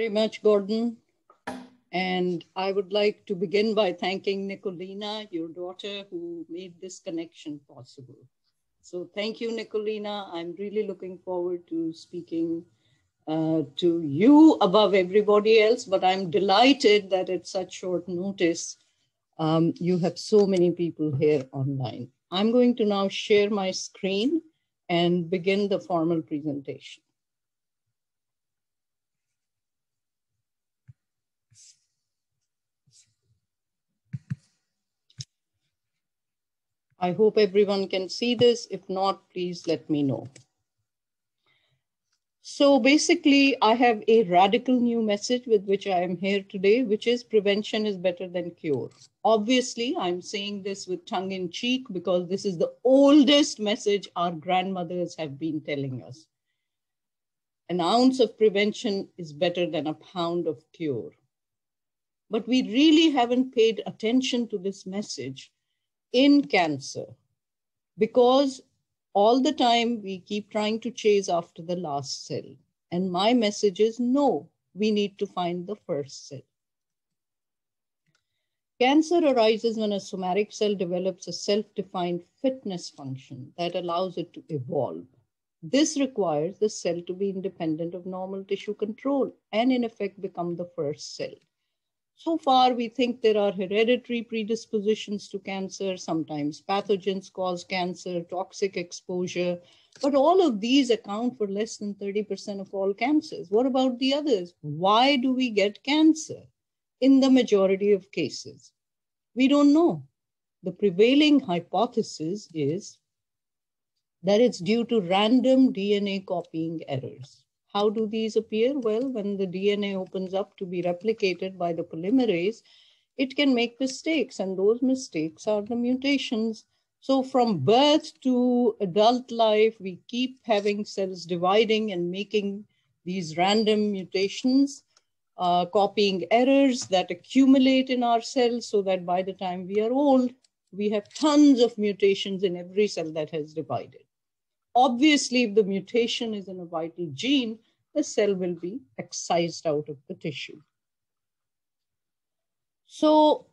very much, Gordon. And I would like to begin by thanking Nicolina, your daughter, who made this connection possible. So thank you, Nicolina. I'm really looking forward to speaking uh, to you above everybody else, but I'm delighted that at such short notice, um, you have so many people here online. I'm going to now share my screen and begin the formal presentation. I hope everyone can see this. If not, please let me know. So basically, I have a radical new message with which I am here today, which is prevention is better than cure. Obviously, I'm saying this with tongue in cheek because this is the oldest message our grandmothers have been telling us. An ounce of prevention is better than a pound of cure. But we really haven't paid attention to this message in cancer because all the time we keep trying to chase after the last cell. And my message is no, we need to find the first cell. Cancer arises when a somatic cell develops a self-defined fitness function that allows it to evolve. This requires the cell to be independent of normal tissue control and in effect become the first cell. So far, we think there are hereditary predispositions to cancer. Sometimes pathogens cause cancer, toxic exposure, but all of these account for less than 30% of all cancers. What about the others? Why do we get cancer in the majority of cases? We don't know. The prevailing hypothesis is that it's due to random DNA copying errors. How do these appear? Well, when the DNA opens up to be replicated by the polymerase, it can make mistakes, and those mistakes are the mutations. So from birth to adult life, we keep having cells dividing and making these random mutations, uh, copying errors that accumulate in our cells so that by the time we are old, we have tons of mutations in every cell that has divided. Obviously, if the mutation is in a vital gene, the cell will be excised out of the tissue. So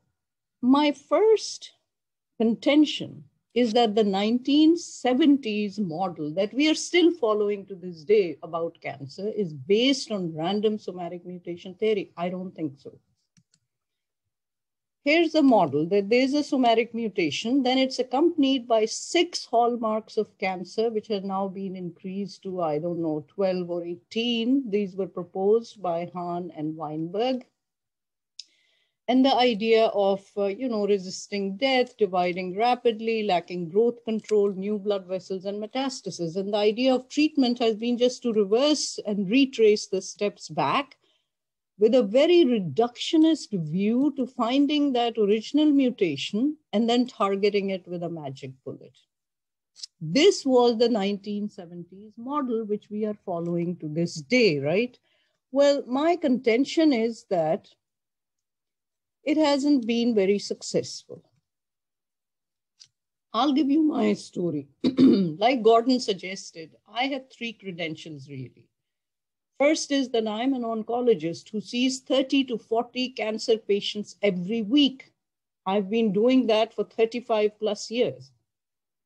my first contention is that the 1970s model that we are still following to this day about cancer is based on random somatic mutation theory. I don't think so here's the model that there's a somatic mutation, then it's accompanied by six hallmarks of cancer, which have now been increased to, I don't know, 12 or 18. These were proposed by Hanahan and Weinberg. And the idea of, uh, you know, resisting death, dividing rapidly, lacking growth control, new blood vessels and metastasis. And the idea of treatment has been just to reverse and retrace the steps back with a very reductionist view to finding that original mutation and then targeting it with a magic bullet. This was the 1970s model, which we are following to this day, right? Well, my contention is that it hasn't been very successful. I'll give you my story. like Gordon suggested, I have three credentials really. First is that I'm an oncologist who sees 30 to 40 cancer patients every week. I've been doing that for 35 plus years.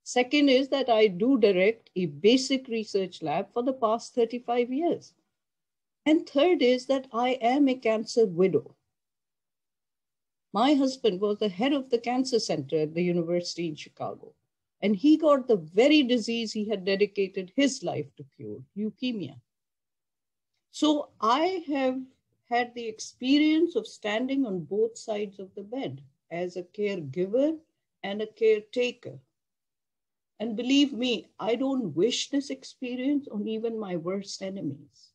Second is that I do direct a basic research lab for the past 35 years. And third is that I am a cancer widow. My husband was the head of the cancer center at the university in Chicago, and he got the very disease he had dedicated his life to cure, leukemia. So I have had the experience of standing on both sides of the bed as a caregiver and a caretaker. And believe me, I don't wish this experience on even my worst enemies.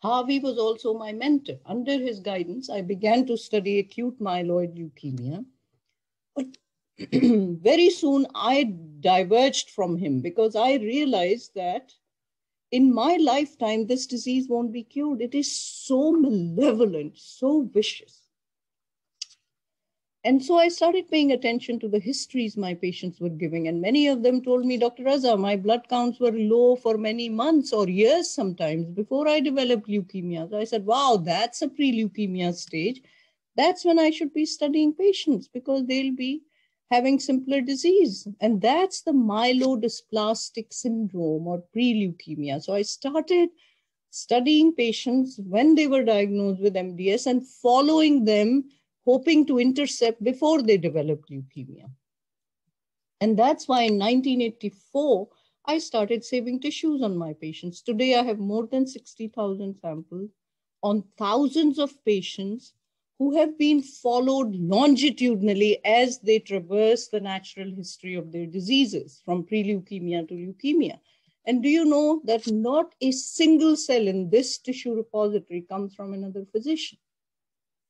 Harvey was also my mentor. Under his guidance, I began to study acute myeloid leukemia. But very soon I diverged from him because I realized that in my lifetime, this disease won't be cured. It is so malevolent, so vicious. And so I started paying attention to the histories my patients were giving. And many of them told me, Dr. Raza, my blood counts were low for many months or years sometimes before I developed leukemia. So I said, wow, that's a pre leukemia stage. That's when I should be studying patients because they'll be having simpler disease. And that's the myelodysplastic syndrome or pre-leukemia. So I started studying patients when they were diagnosed with MDS and following them, hoping to intercept before they developed leukemia. And that's why in 1984, I started saving tissues on my patients. Today, I have more than 60,000 samples on thousands of patients who have been followed longitudinally as they traverse the natural history of their diseases from pre-leukemia to leukemia. And do you know that not a single cell in this tissue repository comes from another physician?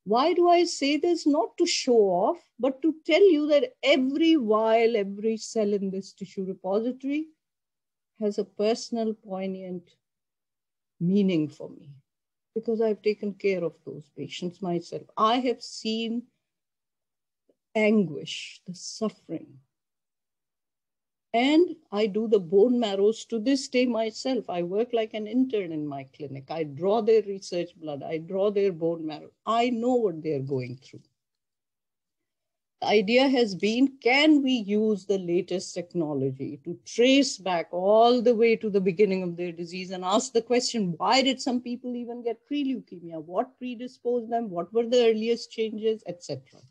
Why do I say this? Not to show off, but to tell you that every vial, every cell in this tissue repository has a personal, poignant meaning for me because I've taken care of those patients myself. I have seen anguish, the suffering. And I do the bone marrows to this day myself. I work like an intern in my clinic. I draw their research blood, I draw their bone marrow. I know what they're going through. The idea has been, can we use the latest technology to trace back all the way to the beginning of their disease and ask the question, why did some people even get pre-leukemia? What predisposed them? What were the earliest changes, etc.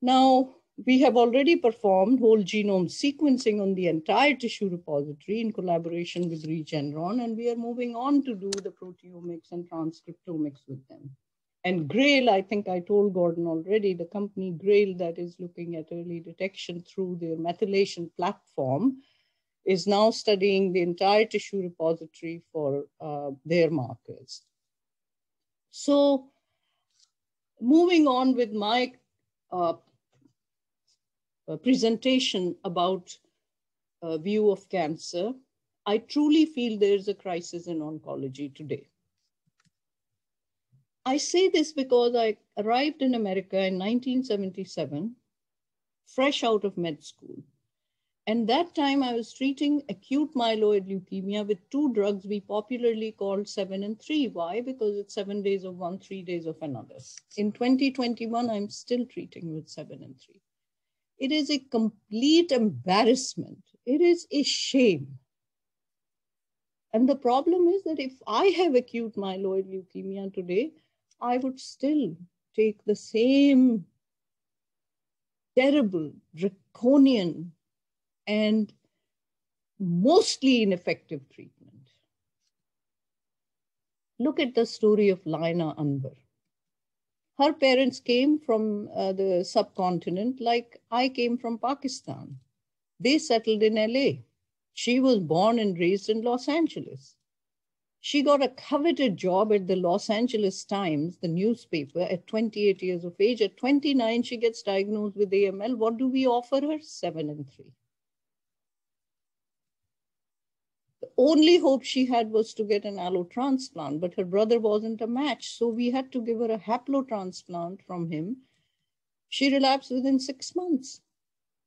Now, we have already performed whole genome sequencing on the entire tissue repository in collaboration with Regeneron, and we are moving on to do the proteomics and transcriptomics with them. And Grail, I think I told Gordon already, the company Grail that is looking at early detection through their methylation platform is now studying the entire tissue repository for uh, their markers. So moving on with my uh, uh, presentation about uh, view of cancer, I truly feel there's a crisis in oncology today. I say this because I arrived in America in 1977, fresh out of med school. And that time I was treating acute myeloid leukemia with two drugs we popularly called seven and three. Why? Because it's seven days of one, three days of another. In 2021, I'm still treating with seven and three. It is a complete embarrassment. It is a shame. And the problem is that if I have acute myeloid leukemia today, I would still take the same terrible, draconian, and mostly ineffective treatment. Look at the story of Laina Anbar. Her parents came from uh, the subcontinent like I came from Pakistan. They settled in LA. She was born and raised in Los Angeles. She got a coveted job at the Los Angeles Times, the newspaper, at 28 years of age. At 29, she gets diagnosed with AML. What do we offer her? Seven and three. The only hope she had was to get an allo transplant, but her brother wasn't a match. So we had to give her a haplotransplant from him. She relapsed within six months.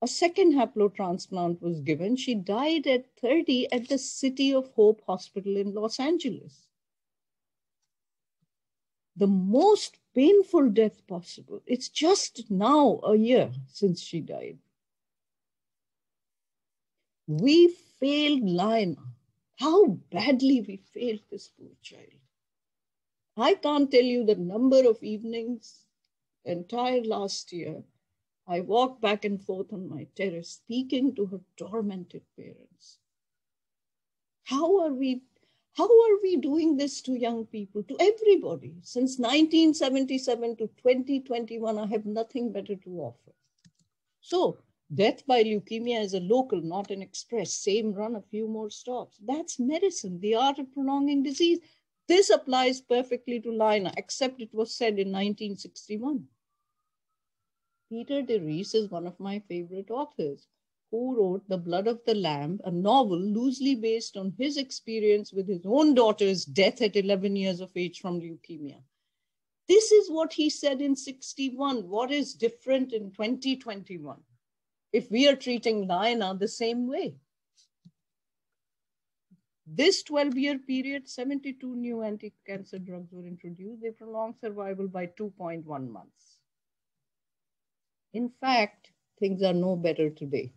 A second haplotransplant was given. She died at 30 at the City of Hope Hospital in Los Angeles. The most painful death possible. It's just now a year since she died. We failed Laina. How badly we failed this poor child. I can't tell you the number of evenings entire last year I walked back and forth on my terrace, speaking to her tormented parents. How are we? How are we doing this to young people, to everybody? Since 1977 to 2021, I have nothing better to offer. So, death by leukemia is a local, not an express. Same run, a few more stops. That's medicine, the art of prolonging disease. This applies perfectly to Lina, except it was said in 1961. Peter De Vries is one of my favorite authors who wrote The Blood of the Lamb, a novel loosely based on his experience with his own daughter's death at 11 years of age from leukemia. This is what he said in 61. What is different in 2021 if we are treating Naina the same way? This 12 year period, 72 new anti cancer drugs were introduced. They prolonged survival by 2.1 months. In fact, things are no better today.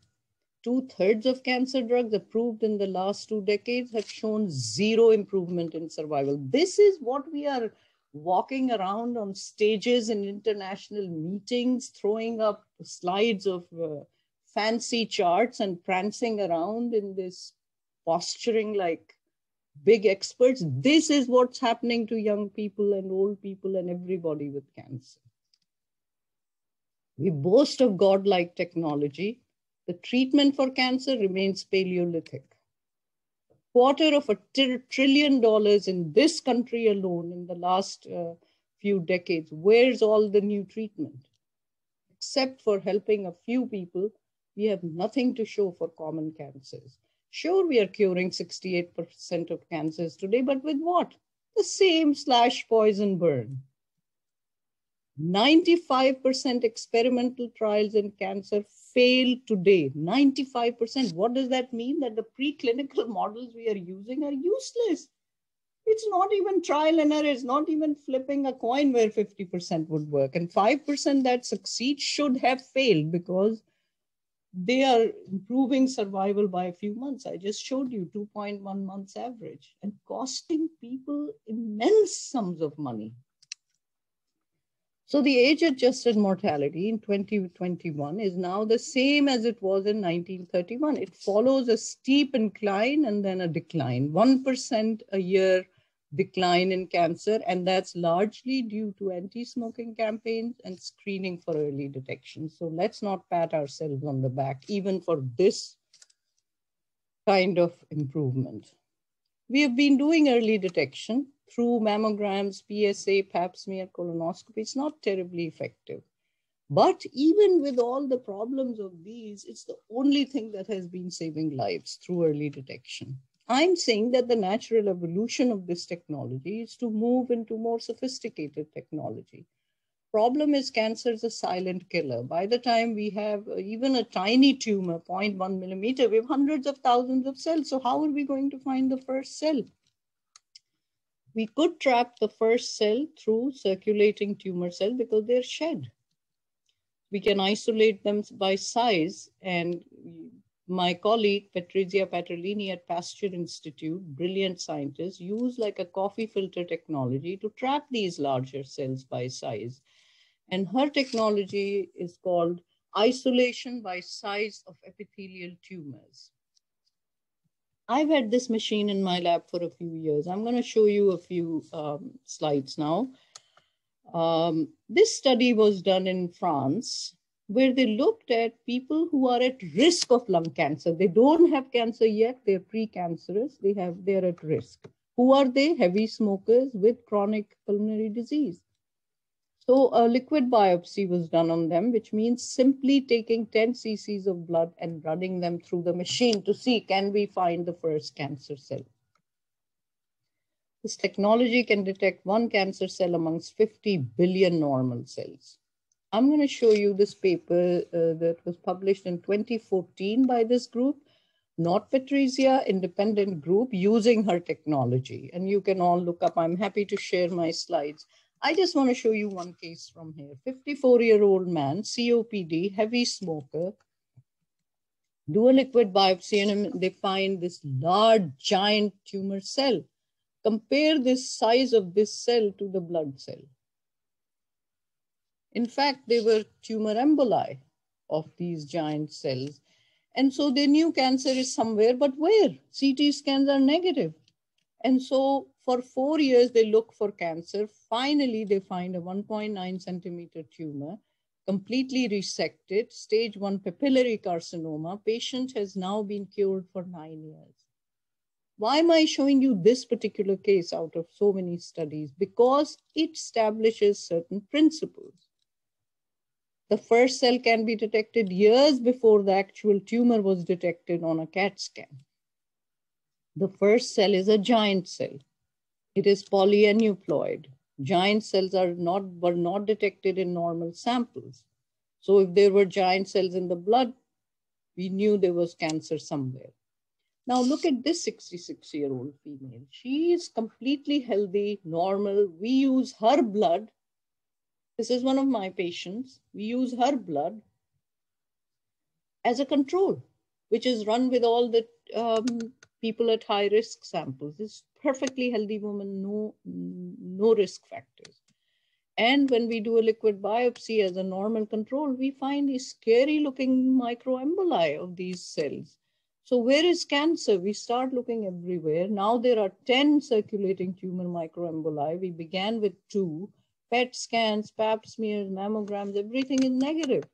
Two thirds of cancer drugs approved in the last two decades have shown zero improvement in survival. This is what we are walking around on stages in international meetings, throwing up slides of uh, fancy charts and prancing around in this posturing like big experts. This is what's happening to young people and old people and everybody with cancer. We boast of godlike technology. The treatment for cancer remains Paleolithic. A quarter of a trillion dollars in this country alone in the last uh, few decades. Where's all the new treatment? Except for helping a few people, we have nothing to show for common cancers. Sure, we are curing 68% of cancers today, but with what? The same slash poison burn. 95% experimental trials in cancer fail today. 95%. What does that mean? That the preclinical models we are using are useless. It's not even trial and error. It's not even flipping a coin where 50% would work. And 5% that succeed should have failed because they are improving survival by a few months. I just showed you 2.1 months average and costing people immense sums of money. So the age adjusted mortality in 2021 is now the same as it was in 1931. It follows a steep incline and then a decline, 1% a year decline in cancer, and that's largely due to anti-smoking campaigns and screening for early detection. So let's not pat ourselves on the back, even for this kind of improvement. We have been doing early detection through mammograms, PSA, pap smear, colonoscopy. It's not terribly effective. But even with all the problems of these, it's the only thing that has been saving lives through early detection. I'm saying that the natural evolution of this technology is to move into more sophisticated technology. Problem is cancer is a silent killer. By the time we have uh, even a tiny tumor, 0.1 millimeter, we have hundreds of thousands of cells. So how are we going to find the first cell? We could trap the first cell through circulating tumor cell because they're shed. We can isolate them by size and my colleague Patrizia Paterlini at Pasteur Institute, brilliant scientist, use like a coffee filter technology to trap these larger cells by size. And her technology is called isolation by size of epithelial tumors. I've had this machine in my lab for a few years. I'm going to show you a few um, slides now. Um, this study was done in France where they looked at people who are at risk of lung cancer. They don't have cancer yet, they're precancerous, they have they're at risk. Who are they? Heavy smokers with chronic pulmonary disease. So a liquid biopsy was done on them, which means simply taking 10 cc's of blood and running them through the machine to see can we find the first cancer cell. This technology can detect one cancer cell amongst 50 billion normal cells. I'm going to show you this paper uh, that was published in 2014 by this group, not Patrizia, independent group using her technology. And you can all look up. I'm happy to share my slides. I just want to show you one case from here. 54-year-old man, COPD, heavy smoker, do a liquid biopsy and they find this large giant tumor cell. Compare this size of this cell to the blood cell. In fact, they were tumor emboli of these giant cells. And so they knew cancer is somewhere, but where? CT scans are negative. And so for four years, they look for cancer. Finally, they find a 1.9 centimeter tumor, completely resected, stage one papillary carcinoma. Patient has now been cured for nine years. Why am I showing you this particular case out of so many studies? Because it establishes certain principles. The first cell can be detected years before the actual tumor was detected on a CAT scan. The first cell is a giant cell. It is polyaneuploid. giant cells are not, were not detected in normal samples. So if there were giant cells in the blood, we knew there was cancer somewhere. Now look at this 66 year old female. She is completely healthy, normal. We use her blood. This is one of my patients. We use her blood as a control, which is run with all the um, people at high risk samples. This perfectly healthy woman, no, no risk factors. And when we do a liquid biopsy as a normal control, we find these scary looking microemboli of these cells. So where is cancer? We start looking everywhere. Now there are 10 circulating tumor microemboli. We began with two, PET scans, pap smears, mammograms, everything is negative.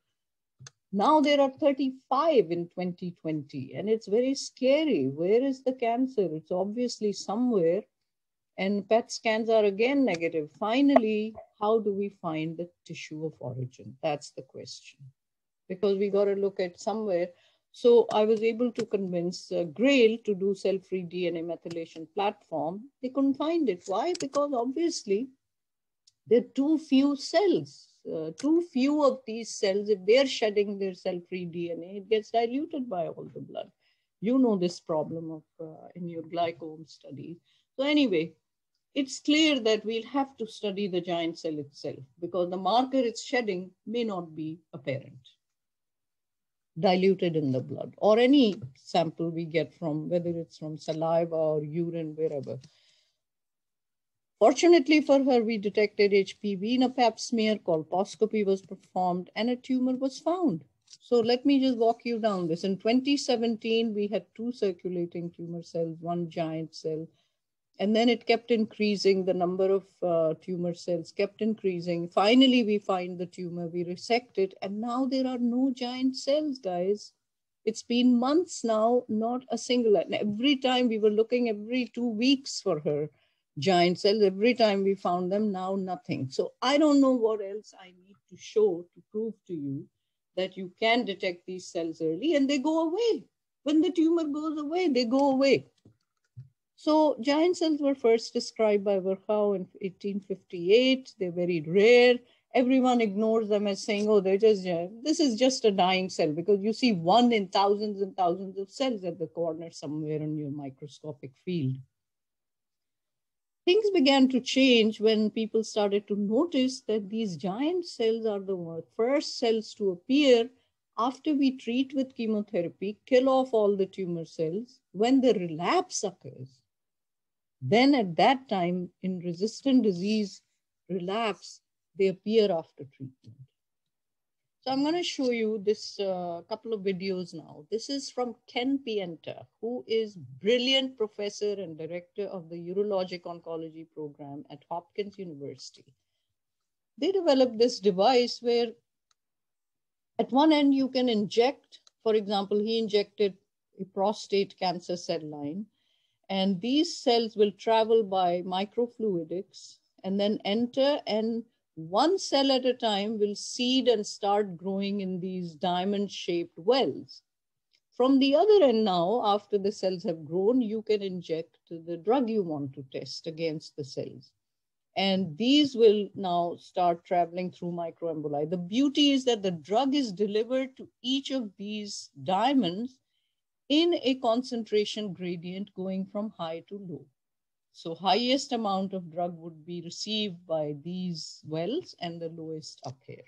Now there are 35 in 2020 and it's very scary. Where is the cancer? It's obviously somewhere and PET scans are again negative. Finally, how do we find the tissue of origin? That's the question. Because we got to look at somewhere. So I was able to convince uh, Grail to do cell-free DNA methylation platform. They couldn't find it. Why? Because obviously there are too few cells. Uh, too few of these cells, if they're shedding their cell-free DNA, it gets diluted by all the blood. You know this problem of uh, in your glycome studies. So anyway, it's clear that we'll have to study the giant cell itself because the marker it's shedding may not be apparent, diluted in the blood or any sample we get from, whether it's from saliva or urine, wherever. Fortunately for her, we detected HPV in a pap smear, colposcopy was performed, and a tumor was found. So let me just walk you down this. In 2017, we had two circulating tumor cells, one giant cell, and then it kept increasing. The number of uh, tumor cells kept increasing. Finally, we find the tumor, we resect it, and now there are no giant cells, guys. It's been months now, not a single. And every time we were looking every two weeks for her giant cells, every time we found them, now nothing. So I don't know what else I need to show to prove to you that you can detect these cells early and they go away. When the tumor goes away, they go away. So giant cells were first described by Virchow in 1858. They're very rare. Everyone ignores them as saying, oh, they're just, uh, this is just a dying cell because you see one in thousands and thousands of cells at the corner somewhere in your microscopic field. Things began to change when people started to notice that these giant cells are the first cells to appear after we treat with chemotherapy, kill off all the tumor cells. When the relapse occurs, then at that time, in resistant disease relapse, they appear after treatment. So I'm going to show you this uh, couple of videos now. This is from Ken Pienta, who is brilliant professor and director of the urologic oncology program at Hopkins University. They developed this device where at one end you can inject, for example, he injected a prostate cancer cell line and these cells will travel by microfluidics and then enter and one cell at a time will seed and start growing in these diamond shaped wells. From the other end now, after the cells have grown, you can inject the drug you want to test against the cells. And these will now start traveling through microemboli. The beauty is that the drug is delivered to each of these diamonds in a concentration gradient going from high to low. So highest amount of drug would be received by these wells and the lowest up here.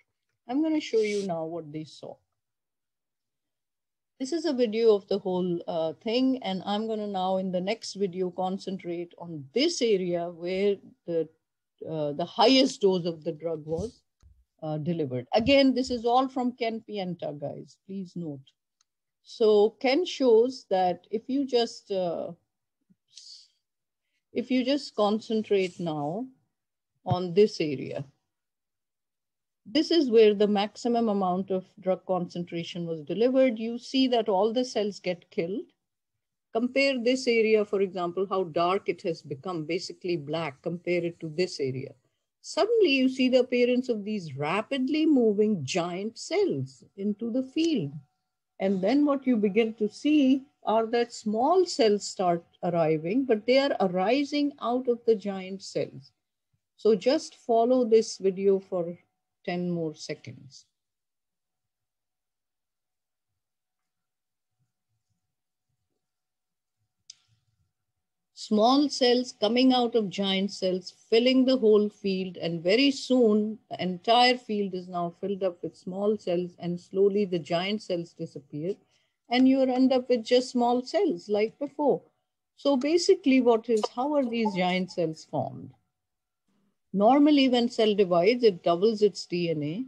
I'm going to show you now what they saw. This is a video of the whole uh, thing, and I'm going to now in the next video concentrate on this area where the, uh, the highest dose of the drug was uh, delivered. Again, this is all from Ken Pienta, guys. Please note. So Ken shows that if you just uh, if you just concentrate now on this area, this is where the maximum amount of drug concentration was delivered. You see that all the cells get killed. Compare this area, for example, how dark it has become, basically black, compare it to this area. Suddenly you see the appearance of these rapidly moving giant cells into the field. And then what you begin to see are that small cells start arriving, but they are arising out of the giant cells. So just follow this video for 10 more seconds. small cells coming out of giant cells, filling the whole field. And very soon, the entire field is now filled up with small cells, and slowly the giant cells disappear. And you end up with just small cells like before. So basically, what is how are these giant cells formed? Normally, when cell divides, it doubles its DNA.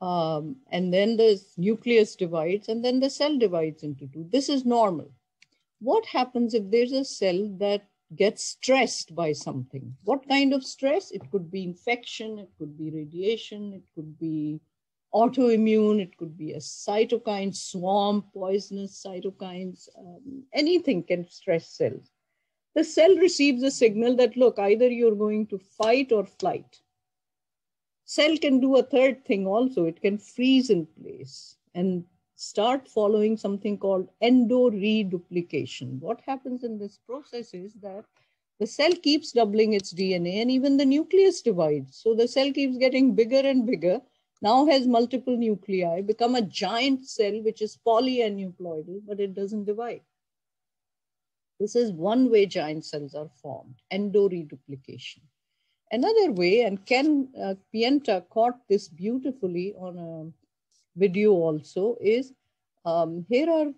Um, and then the nucleus divides, and then the cell divides into two. This is normal what happens if there's a cell that gets stressed by something? What kind of stress? It could be infection, it could be radiation, it could be autoimmune, it could be a cytokine storm, poisonous cytokines, um, anything can stress cells. The cell receives a signal that, look, either you're going to fight or flight. Cell can do a third thing also, it can freeze in place. And start following something called endo-reduplication. What happens in this process is that the cell keeps doubling its DNA and even the nucleus divides. So the cell keeps getting bigger and bigger, now has multiple nuclei, become a giant cell, which is polyaneuploidal, but it doesn't divide. This is one way giant cells are formed, endo-reduplication. Another way, and Ken uh, Pienta caught this beautifully on a video also is um, here are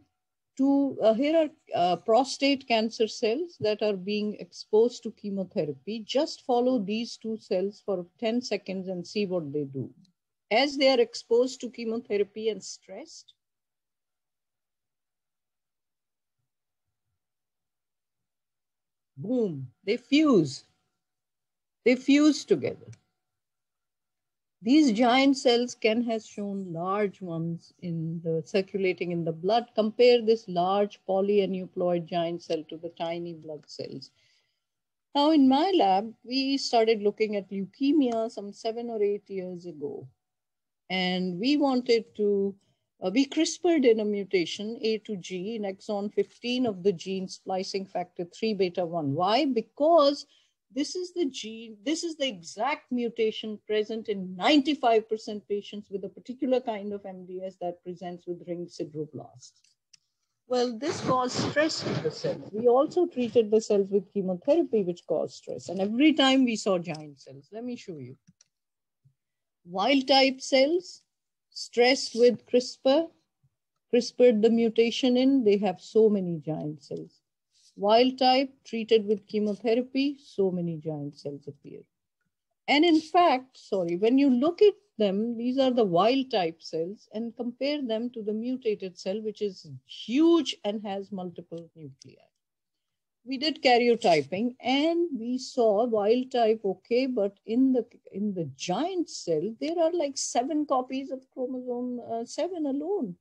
two, uh, here are uh, prostate cancer cells that are being exposed to chemotherapy. Just follow these two cells for 10 seconds and see what they do. As they are exposed to chemotherapy and stressed, boom, they fuse. They fuse together. These giant cells, Ken has shown large ones in the circulating in the blood. Compare this large polyaneuploid giant cell to the tiny blood cells. Now in my lab, we started looking at leukemia some seven or eight years ago. And we wanted to, uh, we CRISPRed in a mutation, A to G, in exon 15 of the gene splicing factor 3 beta 1. Why? Because this is the gene, this is the exact mutation present in 95% patients with a particular kind of MDS that presents with ring sideroblasts. Well, this caused stress to the cells. We also treated the cells with chemotherapy, which caused stress. And every time we saw giant cells. Let me show you. Wild type cells, stressed with CRISPR, CRISPRed the mutation in, they have so many giant cells. Wild type treated with chemotherapy, so many giant cells appear. And in fact, sorry, when you look at them, these are the wild type cells and compare them to the mutated cell, which is huge and has multiple nuclei. We did karyotyping and we saw wild type okay, but in the in the giant cell, there are like seven copies of chromosome uh, seven alone,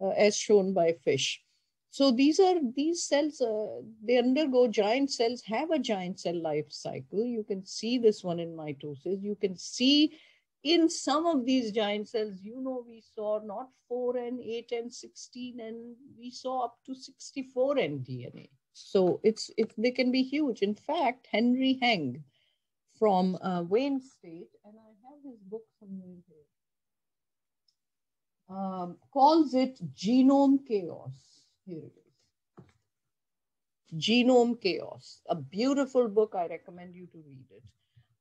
uh, as shown by fish. So these are these cells, uh, they undergo giant cells, have a giant cell life cycle. You can see this one in mitosis. You can see in some of these giant cells, you know, we saw not 4 and 8 and 16, and we saw up to 64 N DNA. So it's it, they can be huge. In fact, Henry Heng from uh, Wayne State, and I have his book somewhere here, um, calls it genome chaos here it is. Genome Chaos, a beautiful book. I recommend you to read it.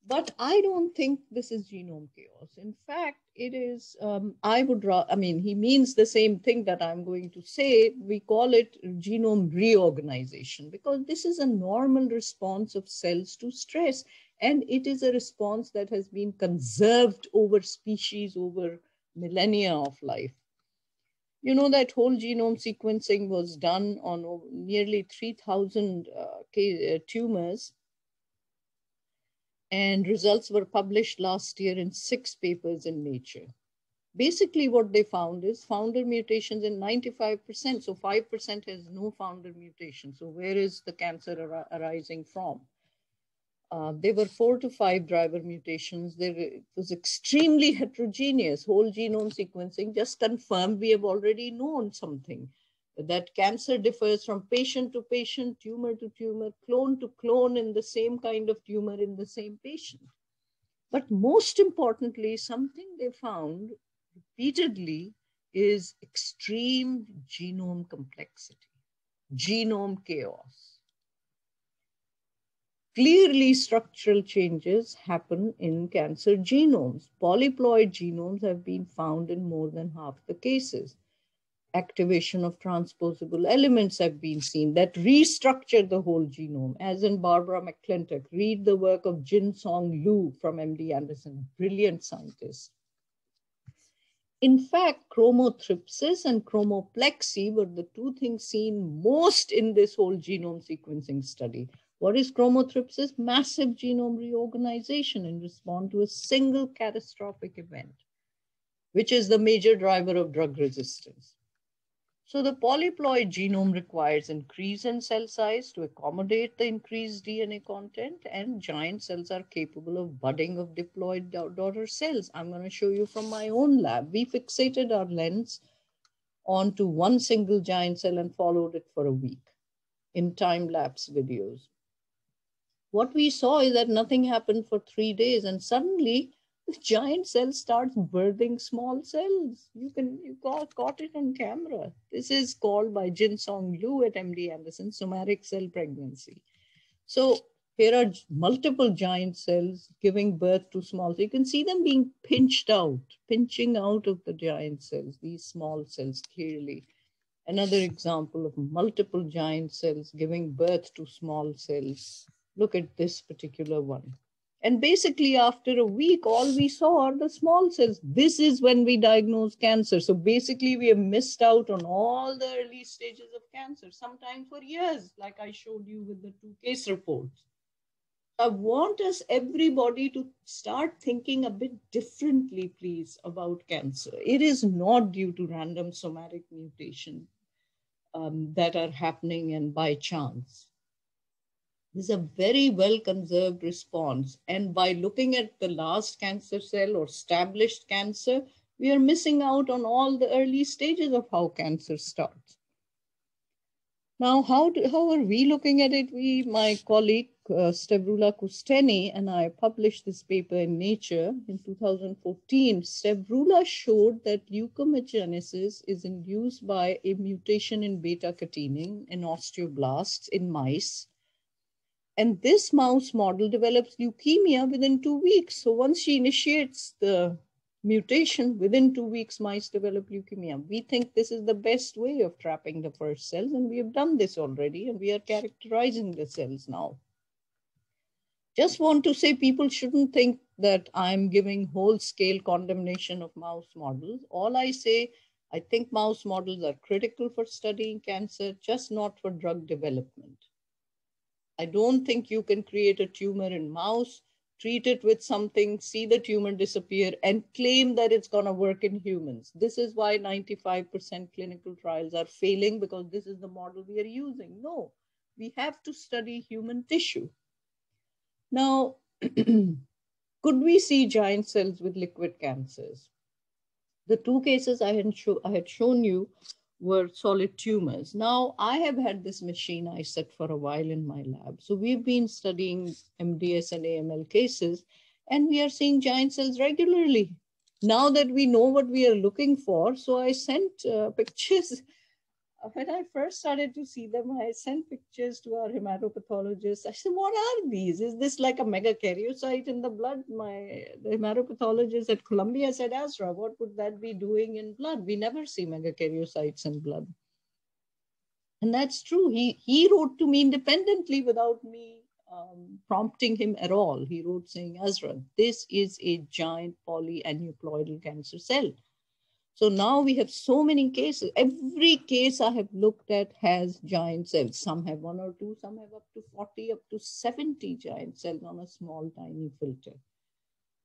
But I don't think this is genome chaos. In fact, it is, um, I would, I mean, he means the same thing that I'm going to say. We call it genome reorganization because this is a normal response of cells to stress. And it is a response that has been conserved over species, over millennia of life. You know that whole genome sequencing was done on nearly 3,000 uh, uh, tumors. And results were published last year in six papers in Nature. Basically, what they found is founder mutations in 95%. So 5% has no founder mutation. So where is the cancer ar arising from? Uh, there were four to five driver mutations. There, it was extremely heterogeneous. Whole genome sequencing just confirmed we have already known something that cancer differs from patient to patient, tumor to tumor, clone to clone in the same kind of tumor in the same patient. But most importantly, something they found repeatedly is extreme genome complexity, genome chaos. Clearly, structural changes happen in cancer genomes. Polyploid genomes have been found in more than half the cases. Activation of transposable elements have been seen that restructure the whole genome, as in Barbara McClintock. Read the work of Jinsong Liu from MD Anderson, brilliant scientist. In fact, chromothripsis and chromoplexy were the two things seen most in this whole genome sequencing study. What is chromothripsis? Massive genome reorganization in response to a single catastrophic event, which is the major driver of drug resistance. So the polyploid genome requires increase in cell size to accommodate the increased DNA content and giant cells are capable of budding of diploid daughter cells. I'm going to show you from my own lab. We fixated our lens onto one single giant cell and followed it for a week in time-lapse videos what we saw is that nothing happened for three days and suddenly the giant cell starts birthing small cells. You can you got, caught it on camera. This is called by Jinsong Liu at MD Anderson somatic cell pregnancy. So here are multiple giant cells giving birth to small. So you can see them being pinched out, pinching out of the giant cells, these small cells clearly. Another example of multiple giant cells giving birth to small cells look at this particular one. And basically, after a week, all we saw are the small cells. This is when we diagnose cancer. So basically, we have missed out on all the early stages of cancer, sometimes for years, like I showed you with the two case reports. I want us, everybody, to start thinking a bit differently, please, about cancer. It is not due to random somatic mutation um, that are happening and by chance this is a very well conserved response. And by looking at the last cancer cell or established cancer, we are missing out on all the early stages of how cancer starts. Now, how, do, how are we looking at it? We, my colleague uh, Stavroula Kousteni and I published this paper in Nature in 2014. Stavroula showed that leukemogenesis is induced by a mutation in beta-catenin in osteoblasts in mice and this mouse model develops leukemia within two weeks. So once she initiates the mutation, within two weeks, mice develop leukemia. We think this is the best way of trapping the first cells, and we have done this already, and we are characterizing the cells now. Just want to say people shouldn't think that I'm giving whole scale condemnation of mouse models. All I say, I think mouse models are critical for studying cancer, just not for drug development. I don't think you can create a tumor in mouse, treat it with something, see the tumor disappear, and claim that it's going to work in humans. This is why 95% clinical trials are failing because this is the model we are using. No, we have to study human tissue. Now, could we see giant cells with liquid cancers? The two cases I had, show, I had shown you were solid tumors. Now, I have had this machine I set for a while in my lab. So we've been studying MDS and AML cases, and we are seeing giant cells regularly. Now that we know what we are looking for, so I sent uh, pictures when I first started to see them, I sent pictures to our hematopathologist. I said, "What are these? Is this like a megakaryocyte in the blood?" My the hematopathologist at Columbia said, "Azra, what would that be doing in blood? We never see megakaryocytes in blood." And that's true. He he wrote to me independently without me um, prompting him at all. He wrote saying, "Azra, this is a giant polyaneuploidal cancer cell." So now we have so many cases. Every case I have looked at has giant cells. Some have one or two, some have up to 40, up to 70 giant cells on a small, tiny filter.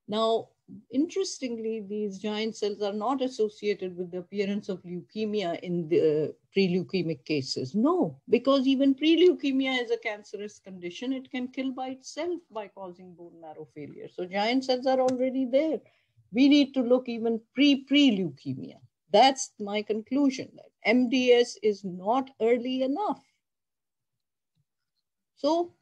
Now, interestingly, these giant cells are not associated with the appearance of leukemia in the pre-leukemic cases. No, because even pre-leukemia is a cancerous condition. It can kill by itself by causing bone marrow failure. So giant cells are already there we need to look even pre-pre-leukemia. That's my conclusion, that MDS is not early enough. So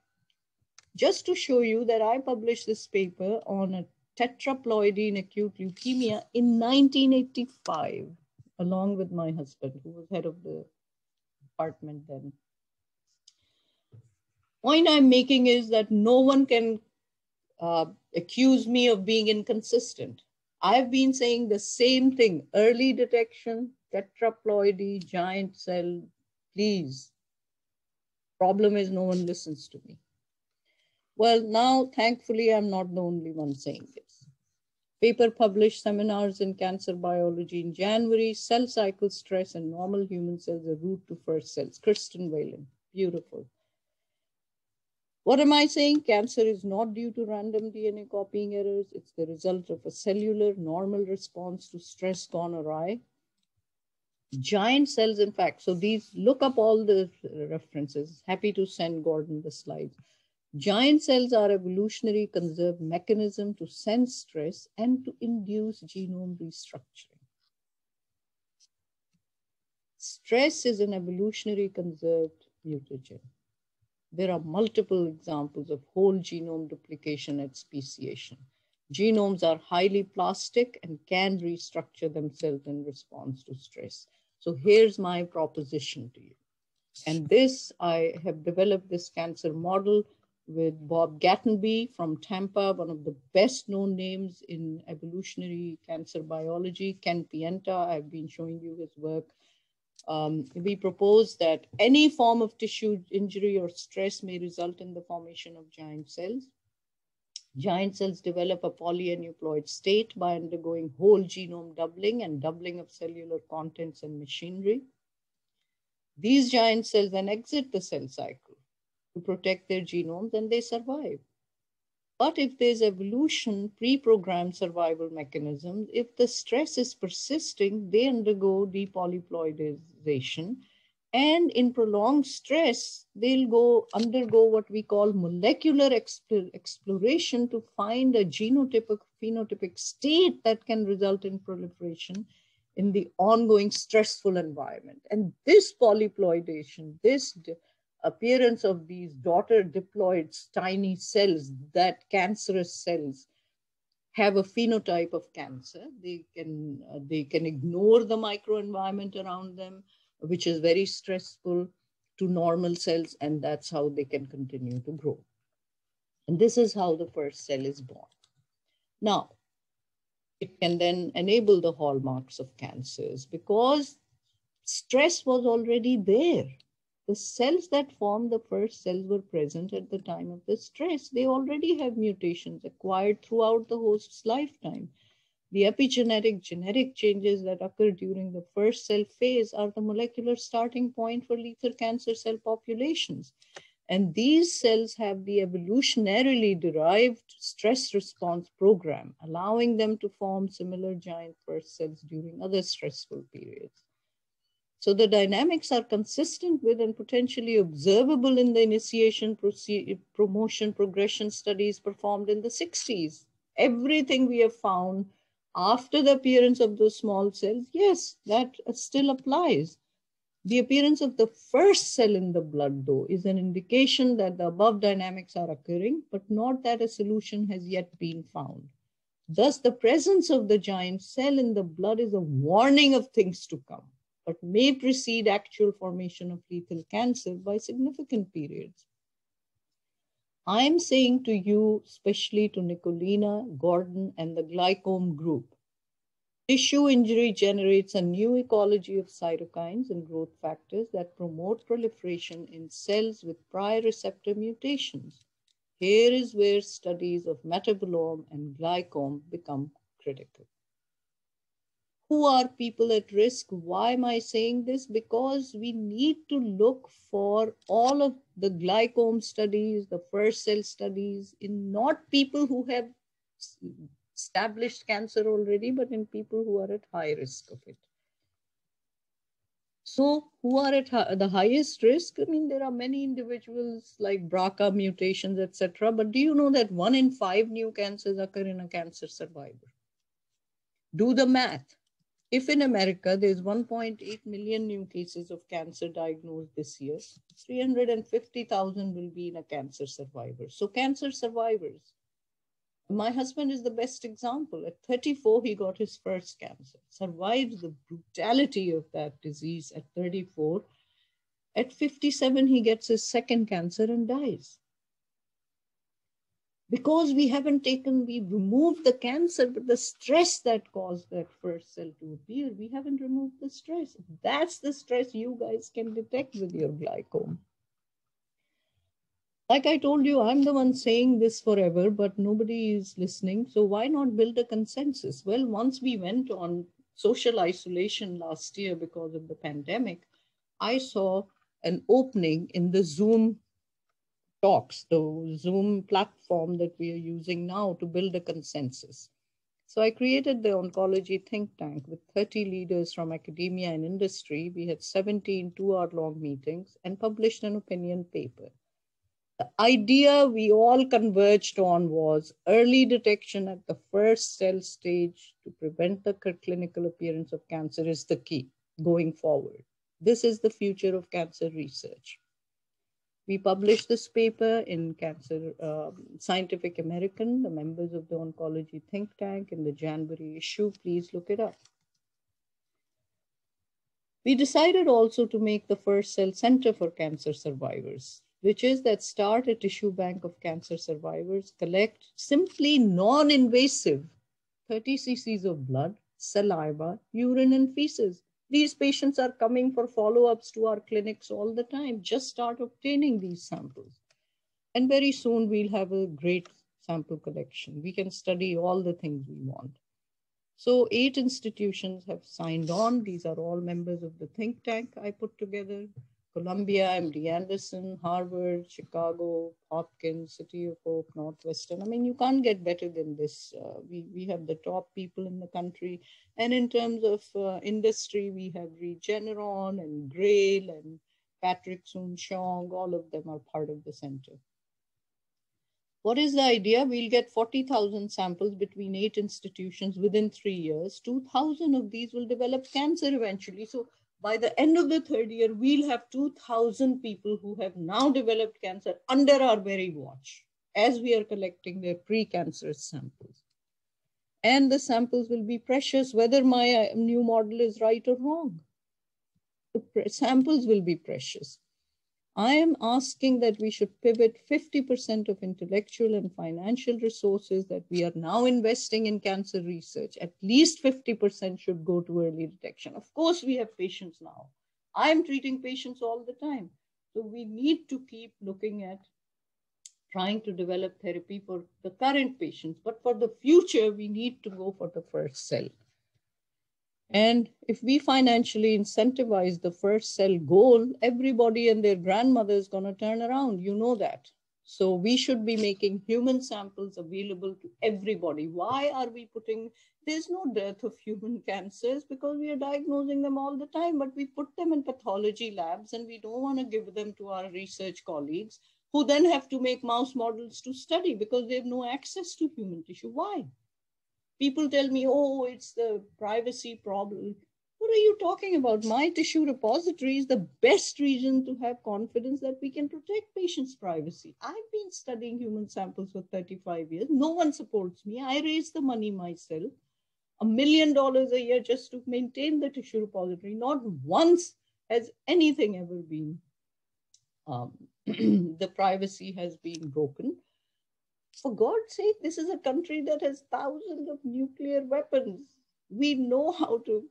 just to show you that I published this paper on a tetraploidy in acute leukemia in 1985, along with my husband, who was head of the department then. Point I'm making is that no one can uh, accuse me of being inconsistent. I've been saying the same thing early detection, tetraploidy, giant cell, please. Problem is, no one listens to me. Well, now, thankfully, I'm not the only one saying this. Paper published seminars in cancer biology in January, cell cycle stress and normal human cells, the route to first cells. Kristen Whalen, beautiful. What am I saying? Cancer is not due to random DNA copying errors. It's the result of a cellular normal response to stress gone awry. Giant cells, in fact, so these, look up all the references. Happy to send Gordon the slides. Giant cells are evolutionary conserved mechanism to sense stress and to induce genome restructuring. Stress is an evolutionary conserved mutagen. There are multiple examples of whole genome duplication at speciation. Genomes are highly plastic and can restructure themselves in response to stress. So here's my proposition to you. And this, I have developed this cancer model with Bob Gatenby from Tampa, one of the best known names in evolutionary cancer biology, Ken Pienta, I've been showing you his work. Um, we propose that any form of tissue injury or stress may result in the formation of giant cells. Giant cells develop a polyaneuploid state by undergoing whole genome doubling and doubling of cellular contents and machinery. These giant cells then exit the cell cycle to protect their genomes and they survive. But if there's evolution, pre-programmed survival mechanisms, if the stress is persisting, they undergo depolyploidization. And in prolonged stress, they'll go undergo what we call molecular exp exploration to find a genotypic phenotypic state that can result in proliferation in the ongoing stressful environment. And this polyploidation, this appearance of these daughter diploid tiny cells, that cancerous cells, have a phenotype of cancer. They can, uh, they can ignore the microenvironment around them, which is very stressful to normal cells, and that's how they can continue to grow. And this is how the first cell is born. Now, it can then enable the hallmarks of cancers because stress was already there the cells that form the first cells were present at the time of the stress. They already have mutations acquired throughout the host's lifetime. The epigenetic genetic changes that occur during the first cell phase are the molecular starting point for lethal cancer cell populations. And these cells have the evolutionarily derived stress response program, allowing them to form similar giant first cells during other stressful periods. So the dynamics are consistent with and potentially observable in the initiation, promotion, progression studies performed in the 60s. Everything we have found after the appearance of those small cells, yes, that still applies. The appearance of the first cell in the blood, though, is an indication that the above dynamics are occurring, but not that a solution has yet been found. Thus, the presence of the giant cell in the blood is a warning of things to come but may precede actual formation of lethal cancer by significant periods. I'm saying to you, especially to Nicolina, Gordon, and the glycome group, tissue injury generates a new ecology of cytokines and growth factors that promote proliferation in cells with prior receptor mutations. Here is where studies of metabolome and glycome become critical who are people at risk? Why am I saying this? Because we need to look for all of the glycome studies, the first cell studies in not people who have established cancer already, but in people who are at high risk of it. So who are at the highest risk? I mean, there are many individuals like BRCA mutations, etc. But do you know that one in five new cancers occur in a cancer survivor? Do the math. If in America there's 1.8 million new cases of cancer diagnosed this year, 350,000 will be in a cancer survivor. So cancer survivors My husband is the best example. At 34, he got his first cancer, survived the brutality of that disease at 34. At 57, he gets his second cancer and dies because we haven't taken, we've removed the cancer, but the stress that caused that first cell to appear, we haven't removed the stress. That's the stress you guys can detect with your glycome. Like I told you, I'm the one saying this forever, but nobody is listening. So why not build a consensus? Well, once we went on social isolation last year because of the pandemic, I saw an opening in the Zoom talks, the Zoom platform that we are using now to build a consensus. So I created the oncology think tank with 30 leaders from academia and industry. We had 17 two hour long meetings and published an opinion paper. The idea we all converged on was early detection at the first cell stage to prevent the clinical appearance of cancer is the key going forward. This is the future of cancer research. We published this paper in Cancer um, Scientific American, the members of the oncology think tank in the January issue. Please look it up. We decided also to make the first cell center for cancer survivors, which is that start a tissue bank of cancer survivors, collect simply non-invasive 30 cc's of blood, saliva, urine, and feces these patients are coming for follow-ups to our clinics all the time. Just start obtaining these samples. And very soon we'll have a great sample collection. We can study all the things we want. So eight institutions have signed on. These are all members of the think tank I put together. Columbia, MD Anderson, Harvard, Chicago, Hopkins, City of Hope, Northwestern. I mean, you can't get better than this. Uh, we, we have the top people in the country. And in terms of uh, industry, we have Regeneron and Grail and Patrick Soon-Shiong, all of them are part of the center. What is the idea? We'll get 40,000 samples between eight institutions within three years. 2,000 of these will develop cancer eventually. So by the end of the third year, we'll have 2,000 people who have now developed cancer under our very watch as we are collecting their pre-cancerous samples. And the samples will be precious, whether my uh, new model is right or wrong. The samples will be precious. I am asking that we should pivot 50% of intellectual and financial resources that we are now investing in cancer research. At least 50% should go to early detection. Of course, we have patients now. I'm treating patients all the time. So we need to keep looking at trying to develop therapy for the current patients. But for the future, we need to go for the first cell. And if we financially incentivize the first cell goal, everybody and their grandmother is going to turn around. You know that. So we should be making human samples available to everybody. Why are we putting, there's no dearth of human cancers because we are diagnosing them all the time, but we put them in pathology labs and we don't want to give them to our research colleagues who then have to make mouse models to study because they have no access to human tissue. Why? People tell me, oh, it's the privacy problem. What are you talking about? My tissue repository is the best reason to have confidence that we can protect patients' privacy. I've been studying human samples for 35 years. No one supports me. I raise the money myself, a million dollars a year just to maintain the tissue repository. Not once has anything ever been, um, the privacy has been broken for God's sake, this is a country that has thousands of nuclear weapons. We know how to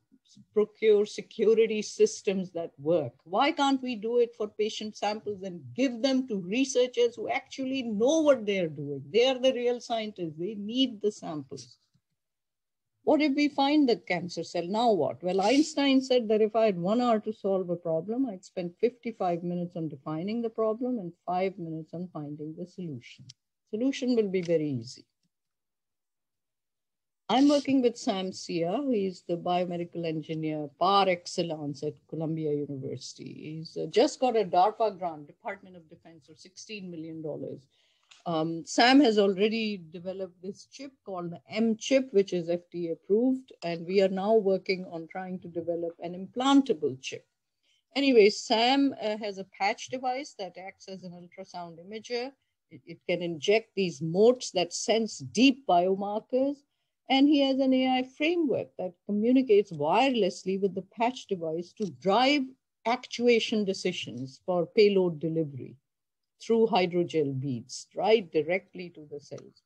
procure security systems that work. Why can't we do it for patient samples and give them to researchers who actually know what they're doing? They are the real scientists. They need the samples. What if we find the cancer cell? Now what? Well, Einstein said that if I had one hour to solve a problem, I'd spend 55 minutes on defining the problem and five minutes on finding the solution. Solution will be very easy. I'm working with Sam Sia, who is the biomedical engineer par excellence at Columbia University. He's uh, just got a DARPA grant, Department of Defense, for $16 million. Um, Sam has already developed this chip called the M chip, which is FDA approved. And we are now working on trying to develop an implantable chip. Anyway, Sam uh, has a patch device that acts as an ultrasound imager it, can inject these motes that sense deep biomarkers. And he has an AI framework that communicates wirelessly with the patch device to drive actuation decisions for payload delivery through hydrogel beads, right directly to the cells.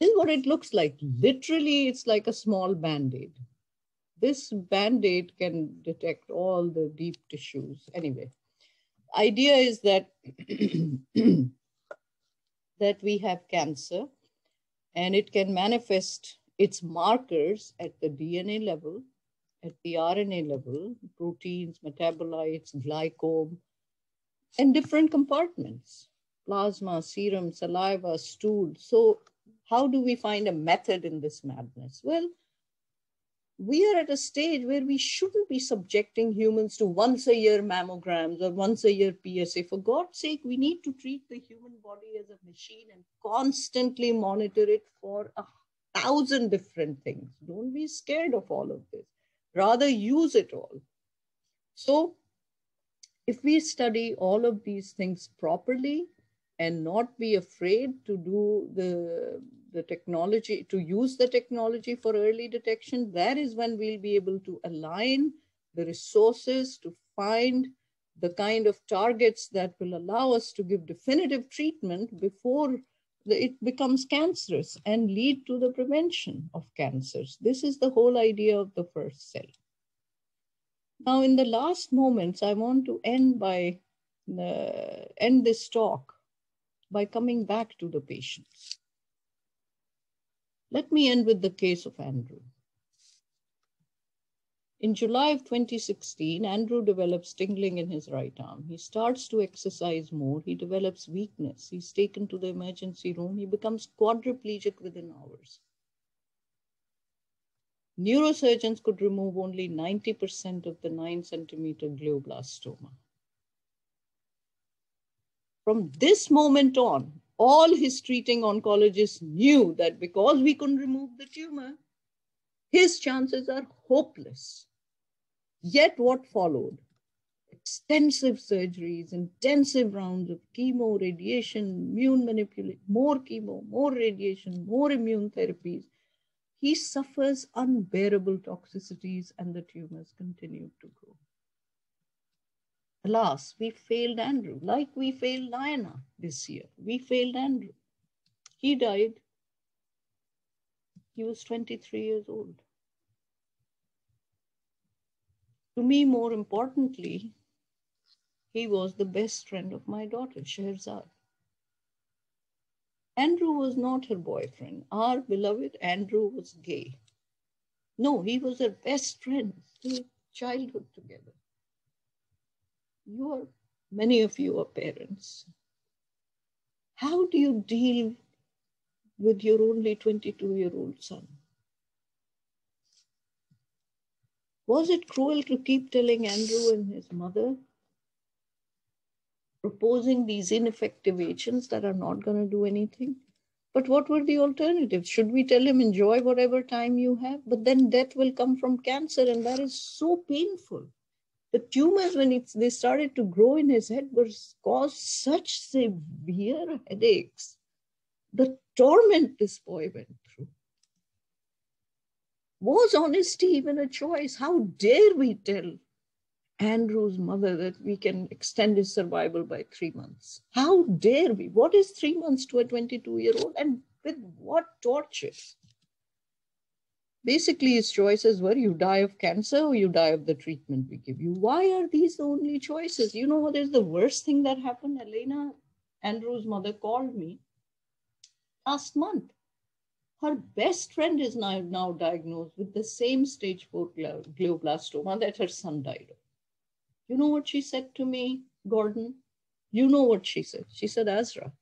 This is what it looks like. Literally, it's like a small band-aid. This band-aid can detect all the deep tissues. Anyway, idea is that, that we have cancer and it can manifest its markers at the DNA level, at the RNA level, proteins, metabolites, glycome, and different compartments, plasma, serum, saliva, stool. So how do we find a method in this madness? Well, we are at a stage where we shouldn't be subjecting humans to once a year mammograms or once a year PSA. For God's sake, we need to treat the human body as a machine and constantly monitor it for a thousand different things. Don't be scared of all of this. Rather, use it all. So, if we study all of these things properly, and not be afraid to do the, the technology, to use the technology for early detection, that is when we'll be able to align the resources to find the kind of targets that will allow us to give definitive treatment before it becomes cancerous and lead to the prevention of cancers. This is the whole idea of the first cell. Now, in the last moments, I want to end by uh, end this talk by coming back to the patients. Let me end with the case of Andrew. In July of 2016, Andrew develops tingling in his right arm. He starts to exercise more. He develops weakness. He's taken to the emergency room. He becomes quadriplegic within hours. Neurosurgeons could remove only 90% of the 9 centimeter glioblastoma. From this moment on, all his treating oncologists knew that because we couldn't remove the tumor, his chances are hopeless. Yet, what followed? Extensive surgeries, intensive rounds of chemo, radiation, immune manipulation, more chemo, more radiation, more immune therapies. He suffers unbearable toxicities and the tumors continue to grow. Alas, we failed Andrew, like we failed Diana this year. We failed Andrew. He died. He was 23 years old. To me, more importantly, he was the best friend of my daughter, Sheherzad. Andrew was not her boyfriend. Our beloved Andrew was gay. No, he was her best friend. They childhood together you are, many of you are parents. How do you deal with your only 22 year old son? Was it cruel to keep telling Andrew and his mother, proposing these ineffective agents that are not going to do anything? But what were the alternatives? Should we tell him, enjoy whatever time you have? But then death will come from cancer, and that is so painful the tumors, when it's, they started to grow in his head, were caused such severe headaches. The torment this boy went through. Was honesty even a choice? How dare we tell Andrew's mother that we can extend his survival by three months? How dare we? What is three months to a 22 year old? And with what tortures? Basically, his choices were you die of cancer or you die of the treatment we give you. Why are these the only choices? You know what is the worst thing that happened? Elena, Andrew's mother, called me last month. Her best friend is now, now diagnosed with the same stage 4 glioblastoma that her son died of. You know what she said to me, Gordon? You know what she said. She said, Azra,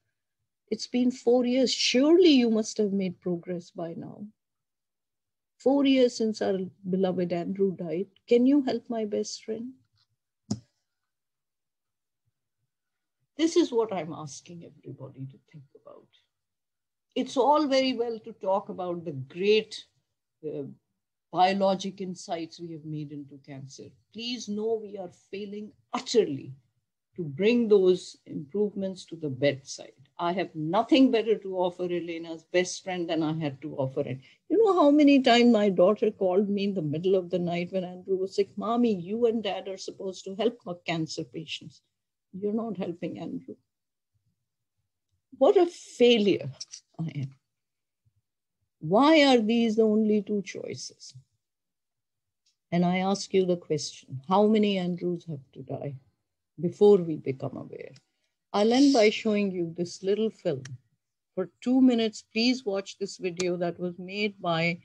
it's been four years. Surely you must have made progress by now. Four years since our beloved Andrew died. Can you help my best friend? This is what I'm asking everybody to think about. It's all very well to talk about the great uh, biologic insights we have made into cancer. Please know we are failing utterly to bring those improvements to the bedside. I have nothing better to offer Elena's best friend than I had to offer it. You know how many times my daughter called me in the middle of the night when Andrew was sick, Mommy, you and dad are supposed to help cancer patients. You're not helping Andrew. What a failure I am. Why are these the only two choices? And I ask you the question how many Andrews have to die before we become aware? I'll end by showing you this little film. For two minutes, please watch this video that was made by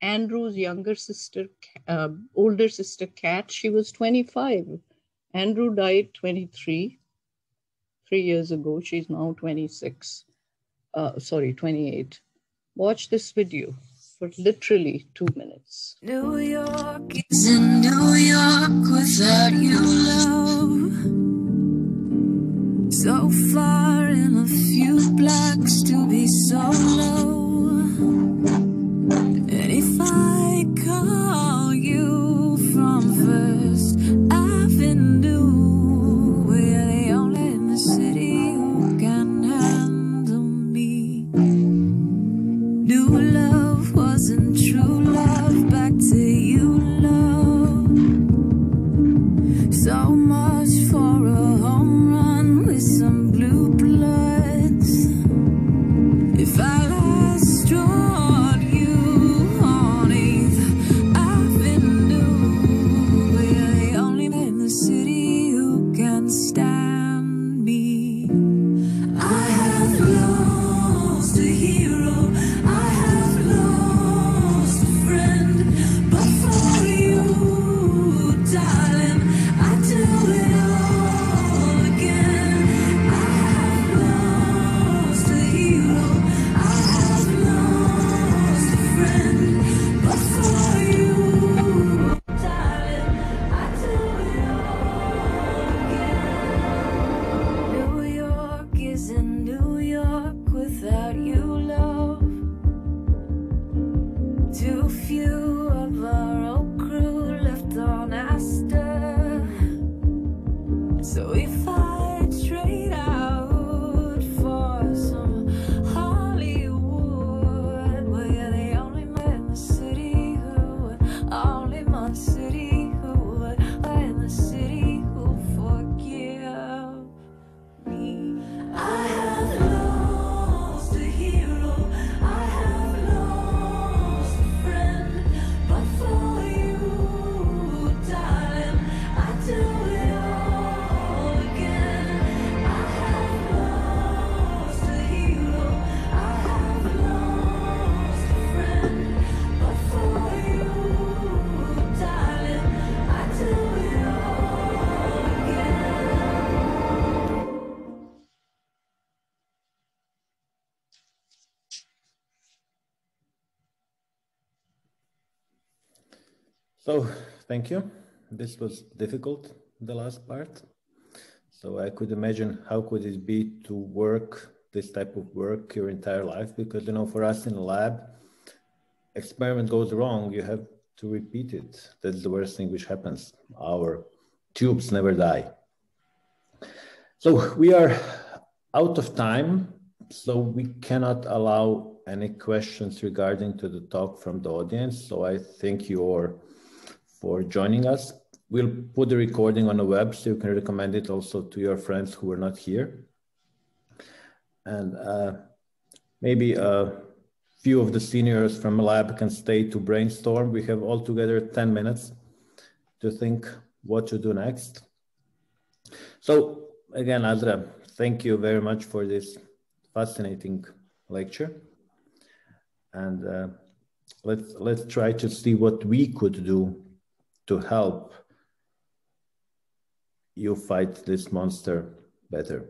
Andrew's younger sister, uh, older sister, Kat. She was 25. Andrew died 23, three years ago. She's now 26, uh, sorry, 28. Watch this video for literally two minutes. New York is in New York without you, love. So far in a few blocks to be so low. So, thank you. This was difficult, the last part. So I could imagine how could it be to work this type of work your entire life? Because you know, for us in the lab, experiment goes wrong, you have to repeat it. That's the worst thing which happens. Our tubes never die. So we are out of time, so we cannot allow any questions regarding to the talk from the audience. So I think you all for joining us. We'll put the recording on the web so you can recommend it also to your friends who were not here. And uh, maybe a few of the seniors from lab can stay to brainstorm. We have altogether 10 minutes to think what to do next. So again, Azra, thank you very much for this fascinating lecture. And uh, let's, let's try to see what we could do to help you fight this monster better.